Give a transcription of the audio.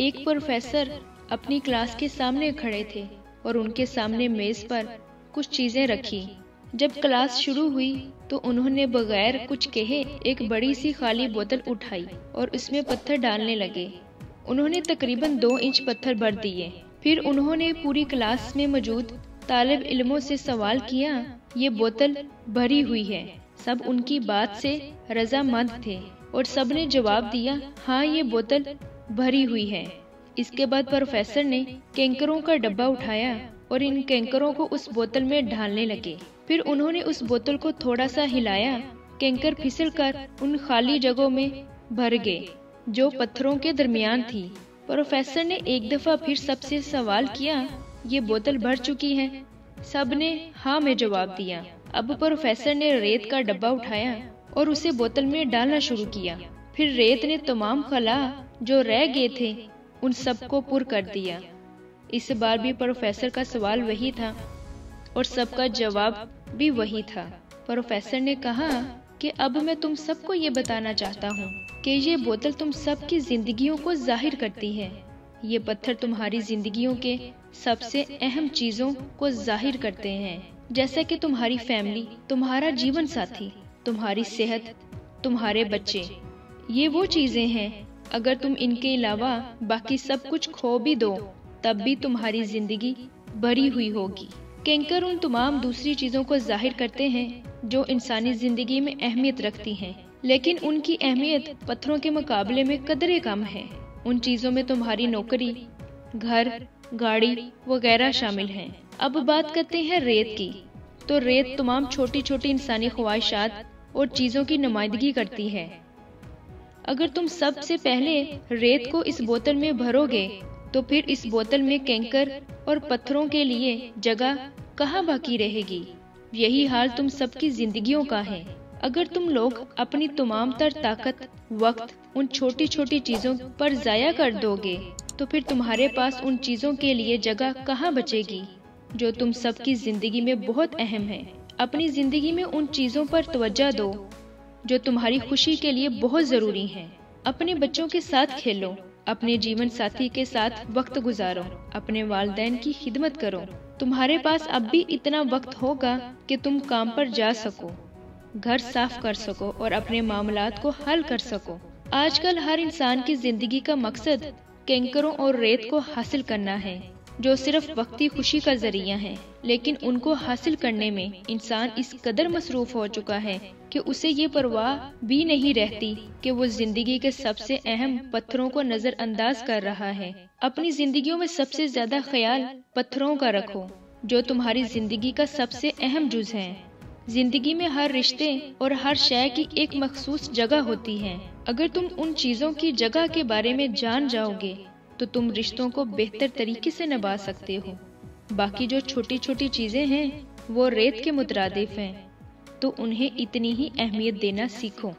एक प्रोफेसर अपनी क्लास के सामने खड़े थे और उनके सामने मेज पर कुछ चीज़ें रखी। जब क्लास शुरू हुई तो उन्होंने बगैर कुछ कहे एक बड़ी सी खाली बोतल उठाई और उसमें पत्थर डालने लगे। उन्होंने तकरीबन दो इंच पत्थर भर दिए। फिर उन्होंने पूरी क्लास में मौजूद तालब इल्मों से सवाल किया, ये बोतल भरी हुई है। सब उनकी बात से रजामंद थे। और सबने जवाब दिया हाँ ये बोतल भरी हुई है। इसके बाद प्रोफेसर ने कैंकरों का डब्बा उठाया और इन कैंकरों को उस बोतल में ढालने लगे। फिर उन्होंने उस बोतल को थोड़ा सा हिलाया। कैंकर फिसल कर उन खाली जगहों में भर गए, जो पत्थरों के दरमियान थी। प्रोफेसर ने एक दफ़ा फिर सबसे सवाल किया, ये बोतल भर चुकी है? सबने हाँ में जवाब दिया। अब प्रोफेसर ने रेत का डब्बा उठाया और उसे बोतल में डालना शुरू किया। फिर रेत ने तमाम खला जो रह गए थे, उन सबको पुर कर दिया। इस बार भी प्रोफेसर का सवाल वही था और सबका जवाब भी वही था। प्रोफेसर ने कहा कि अब मैं तुम सबको ये बताना चाहता हूँ कि ये बोतल तुम सबकी जिंदगियों को ज़ाहिर करती है। ये पत्थर तुम्हारी जिंदगियों के सबसे अहम चीज़ों को ज़ाहिर करते हैं। जैसा कि तुम्हारी फैमिली, तुम्हारा जीवन साथी तुम्हारी सेहत, तुम्हारे बच्चे, ये वो चीज़ें हैं अगर तुम इनके अलावा बाकी सब कुछ खो भी दो, तब भी तुम्हारी ज़िंदगी भरी हुई होगी। कैंकर उन तमाम दूसरी चीज़ों को ज़ाहिर करते हैं, जो इंसानी ज़िंदगी में अहमियत रखती हैं। लेकिन उनकी अहमियत पत्थरों के मुकाबले में कदरे कम है। उन चीज़ों में तुम्हारी नौकरी, घर, गाड़ी वगैरह शामिल हैं। अब बात करते हैं रेत की। तो रेत तमाम छोटी छोटी इंसानी ख्वाहिशात और चीज़ों की नुमाइंदगी करती है। अगर तुम सबसे पहले रेत को इस बोतल में भरोगे तो फिर इस बोतल में कैंकर और पत्थरों के लिए जगह कहाँ बाकी रहेगी? यही हाल तुम सबकी जिंदगियों का है। अगर तुम लोग अपनी तमाम तर ताकत, वक्त, उन छोटी छोटी चीज़ों पर जाया कर दोगे तो फिर तुम्हारे पास उन चीज़ों के लिए जगह कहाँ बचेगी? जो तुम सबकी ज़िंदगी में बहुत अहम है। अपनी ज़िंदगी में उन चीज़ों पर तवज्जा दो। जो तुम्हारी खुशी के लिए बहुत ज़रूरी हैं। अपने बच्चों के साथ खेलो, अपने जीवन साथी के साथ वक्त गुजारो, अपने वालदेन की खिदमत करो। तुम्हारे पास अब भी इतना वक्त होगा कि तुम काम पर जा सको, घर साफ़ कर सको और अपने मामला को हल कर सको। आजकल हर इंसान की ज़िंदगी का मकसद कैंकरों और रेत को हासिल करना है। जो सिर्फ़ वक्ती खुशी का ज़रिया है, लेकिन उनको हासिल करने में इंसान इस कदर मसरूफ हो चुका है कि उसे ये परवाह भी नहीं रहती कि वो ज़िंदगी के सबसे अहम पत्थरों को नजरअंदाज कर रहा है। अपनी जिंदगियों में सबसे ज़्यादा ख्याल पत्थरों का रखो, जो तुम्हारी ज़िंदगी का सबसे अहम जुज है। ज़िंदगी में हर रिश्ते और हर शय की एक मखसूस जगह होती है। अगर तुम उन चीज़ों की जगह के बारे में जान जाओगे तो तुम रिश्तों को बेहतर तरीके से निभा सकते हो। बाकी जो छोटी छोटी चीज़ें हैं, वो रेत के मुतरदिफ हैं। तो उन्हें इतनी ही अहमियत देना सीखो।